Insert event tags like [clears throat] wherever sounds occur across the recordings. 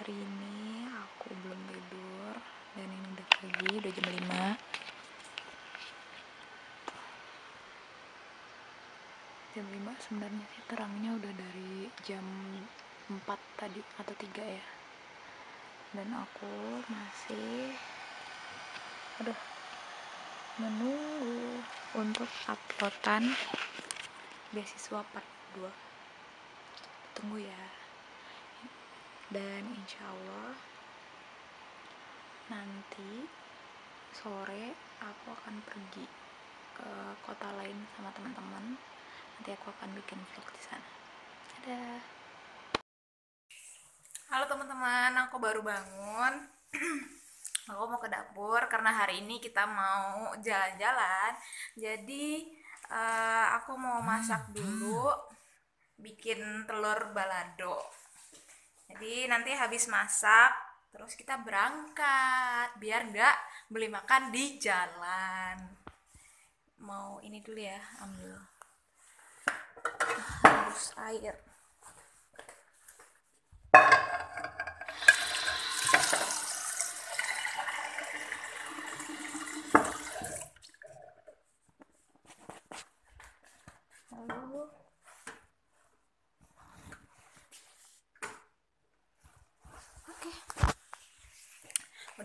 hari ini aku belum tidur dan ini udah pagi udah jam 5 jam 5 sebenarnya sih terangnya udah dari jam 4 tadi atau 3 ya. Dan aku masih aduh menunggu untuk uploadan beasiswa part 2 tunggu ya dan insya Allah nanti sore aku akan pergi ke kota lain sama teman-teman. Nanti aku akan bikin vlog di sana. Dadah. Halo teman-teman aku baru bangun. [clears throat] Aku mau ke dapur karena hari ini kita mau jalan-jalan. Jadi uh, aku mau masak dulu bikin telur balado jadi nanti habis masak terus kita berangkat biar nggak beli makan di jalan. Mau ini dulu ya ambil. Harus air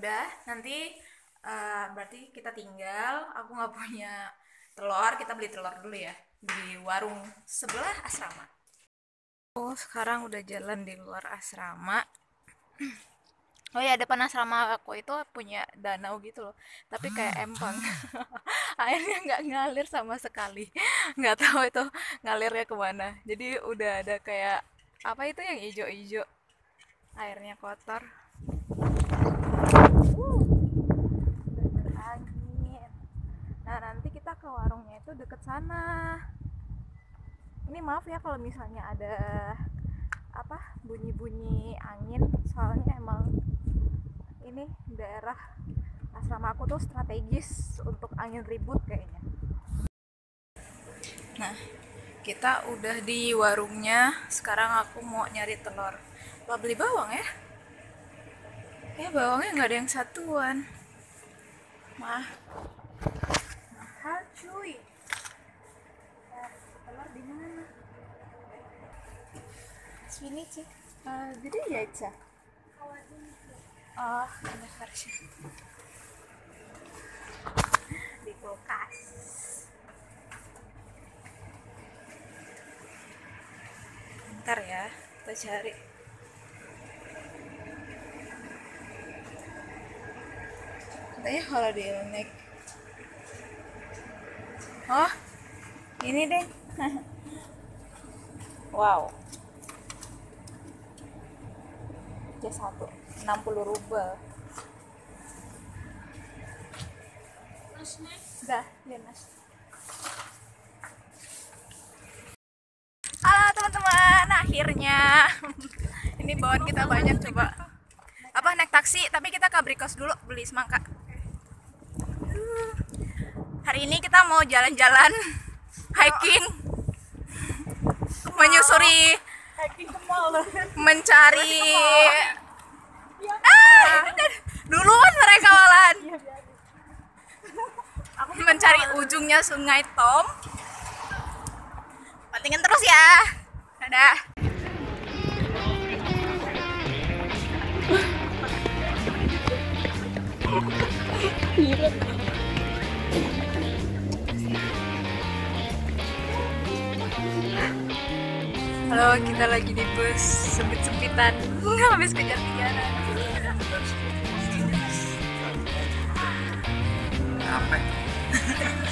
udah nanti uh, berarti kita tinggal aku nggak punya telur kita beli telur dulu ya di warung sebelah asrama oh sekarang udah jalan di luar asrama Oh ya depan asrama aku itu punya danau gitu loh, tapi kayak empang. [laughs] Airnya nggak ngalir sama sekali, nggak tahu itu ngalirnya ke mana. Jadi udah ada kayak apa itu yang ijo-ijo, airnya kotor. Uh, angin. Nah nanti kita ke warungnya itu deket sana. Ini maaf ya kalau misalnya ada apa bunyi-bunyi angin, soalnya emang ini daerah asrama aku tuh strategis untuk angin ribut kayaknya. Nah kita udah di warungnya. Sekarang aku mau nyari telur. Wah, beli bawang ya? Ya bawangnya nggak ada yang satuan. Mah mahal cuy. Eh, telur di mana? Sini sih uh, jadi ya Ica oh ada versi di kulkas. Ntar ya kita cari. Katanya kalau di unik oh ini deh. Wow. Aja satu. 60 rubel. Dah, ya mas. Halo teman-teman, akhirnya. Ini bawaan kita banyak coba. Apa naik taksi? Tapi kita ke Brikos dulu. Beli semangka. Hari ini kita mau jalan-jalan [laughs] hiking. Menyusuri mencari ah duluan mereka malahan mencari ujungnya sungai Tom. Patingin terus ya. Dadah [laughs] Halo, kita lagi di bus sempit-sempitan habis kejar-kejaran. capek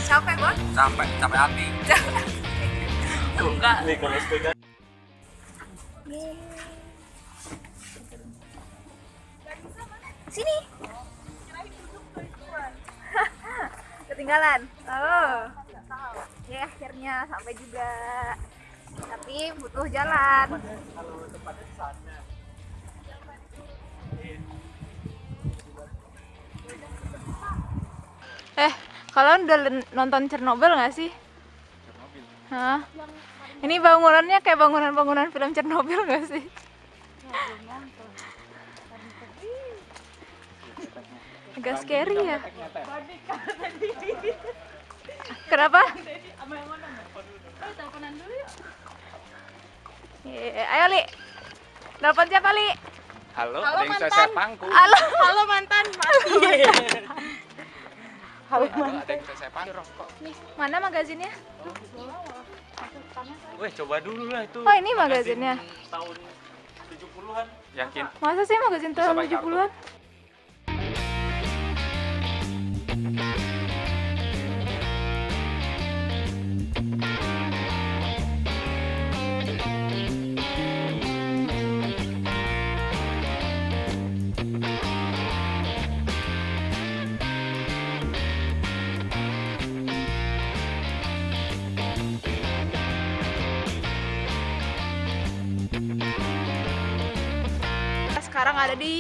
Capek, Bon? capek capek hati Enggak. nih kalau sepeda Sini. Ketinggalan. Oh. Ya, akhirnya sampai juga. Tapi butuh jalan. Eh, kalian udah nonton Chernobyl nggak sih? Hah? Ini bangunannya kayak bangunan-bangunan film Chernobyl nggak sih? agak scary ya kenapa Iya, ayo li nelfon siapa li Halo, Halo, ada yang mantan. saya pangku. halo Halo mantan mati. Halo, ada yang saya pangku. Nih, mana magazinnya Weh, coba dulu lah itu. Oh, ini magazinnya. Tahun 70-an. Yakin? masa sih magazin tahun pakai kartu. 70-an sekarang ada di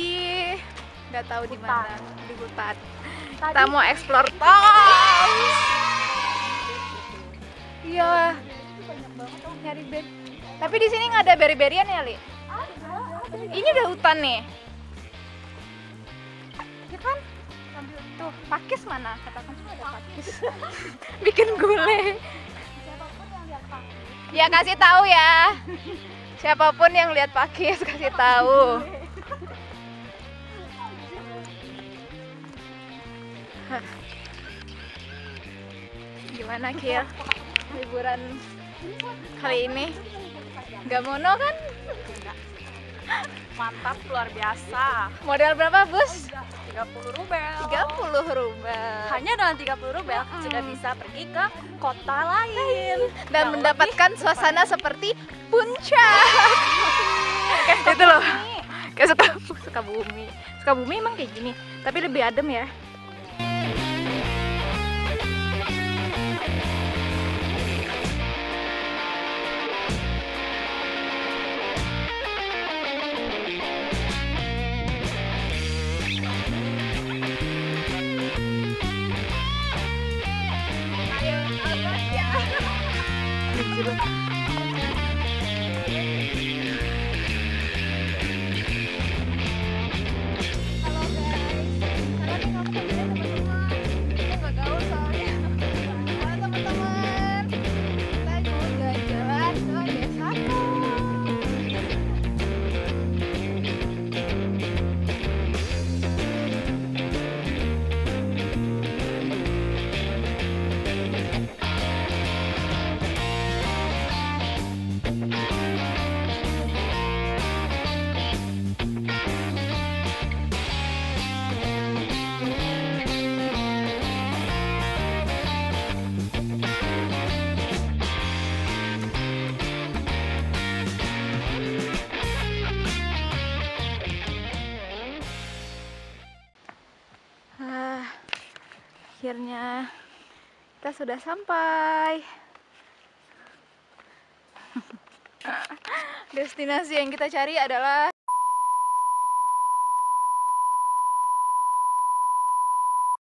nggak tahu di mana. Di hutan. Kita mau explore tol iya. Nyari ber tapi di sini nggak ada beri-berian ya li? Ini udah hutan nih. Ya kan? Tuh pakis mana? Katakan cuma ada pakis. [laughs] Bikin gulai. Ya kasih tahu ya. Siapa pun yang lihat pakis kasih tahu gimana Kil liburan kali ini? Nggak mono kan? Mantap luar biasa. modal berapa bus? 30 rubel. 30 rubel. Hanya dengan 30 rubel sudah bisa pergi ke kota lain. [laughs] Dan Yang mendapatkan suasana seperti puncak. [laughs] Itu loh. kayak suka suka bumi. Suka bumi emang kayak gini tapi lebih adem ya akhirnya kita sudah sampai. [laughs] Destinasi yang kita cari adalah